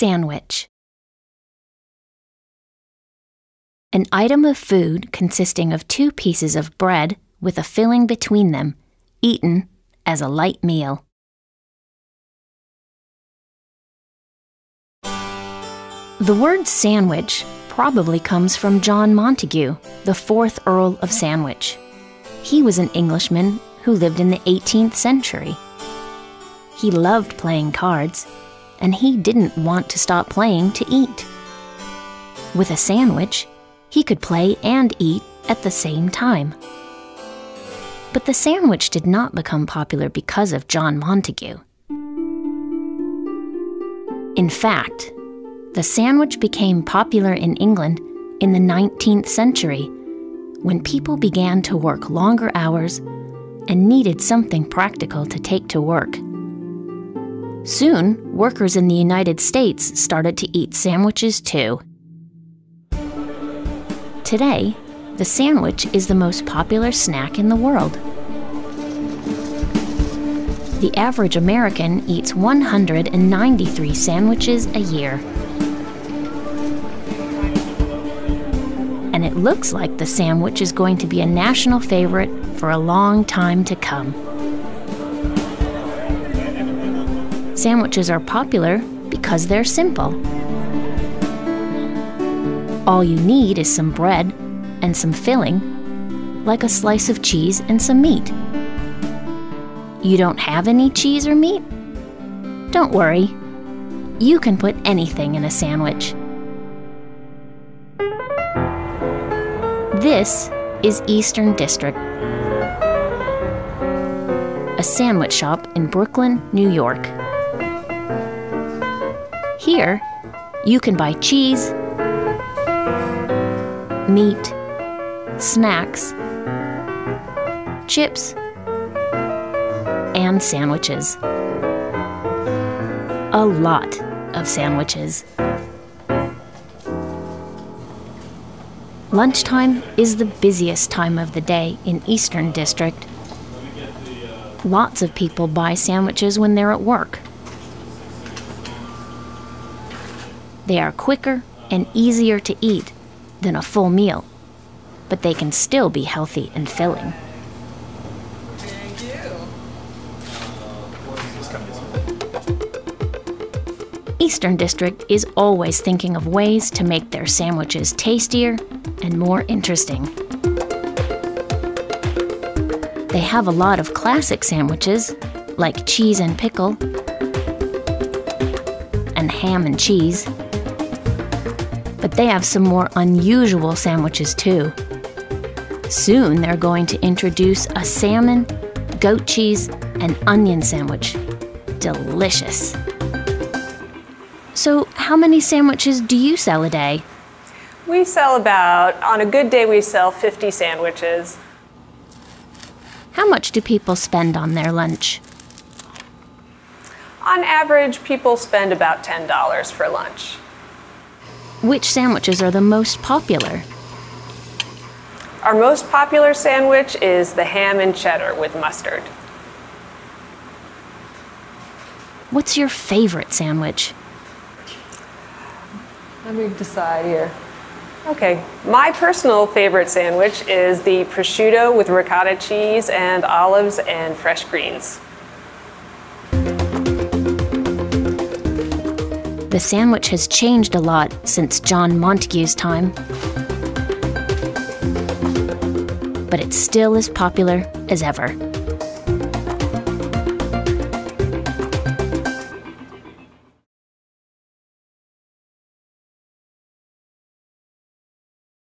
Sandwich An item of food consisting of two pieces of bread with a filling between them, eaten as a light meal. The word sandwich probably comes from John Montagu, the fourth Earl of Sandwich. He was an Englishman who lived in the 18th century. He loved playing cards and he didn't want to stop playing to eat. With a sandwich, he could play and eat at the same time. But the sandwich did not become popular because of John Montagu. In fact, the sandwich became popular in England in the 19th century when people began to work longer hours and needed something practical to take to work. Soon, workers in the United States started to eat sandwiches too. Today, the sandwich is the most popular snack in the world. The average American eats 193 sandwiches a year. and it looks like the sandwich is going to be a national favorite for a long time to come. Sandwiches are popular because they're simple. All you need is some bread and some filling, like a slice of cheese and some meat. You don't have any cheese or meat? Don't worry. You can put anything in a sandwich. This is Eastern District, a sandwich shop in Brooklyn, New York. Here, you can buy cheese, meat, snacks, chips, and sandwiches. A lot of sandwiches. Lunchtime is the busiest time of the day in Eastern District. Lots of people buy sandwiches when they're at work. They are quicker and easier to eat than a full meal, but they can still be healthy and filling. Eastern District is always thinking of ways to make their sandwiches tastier and more interesting. They have a lot of classic sandwiches, like cheese and pickle, and ham and cheese. But they have some more unusual sandwiches too. Soon they're going to introduce a salmon, goat cheese, and onion sandwich. Delicious. So, how many sandwiches do you sell a day? We sell about, on a good day, we sell 50 sandwiches. How much do people spend on their lunch? On average, people spend about $10 for lunch. Which sandwiches are the most popular? Our most popular sandwich is the ham and cheddar with mustard. What's your favorite sandwich? Let me decide here. Okay, my personal favorite sandwich is the prosciutto with ricotta cheese and olives and fresh greens. The sandwich has changed a lot since John Montagu's time, but it's still as popular as ever.